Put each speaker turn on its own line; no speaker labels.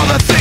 all the things